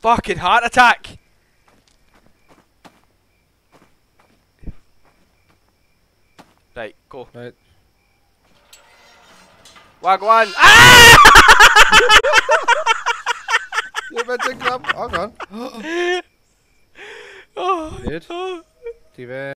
Fucking heart attack! Right, go. Right. Wagwan! Ah! You better grab. Hang on. Oh, Dude. oh.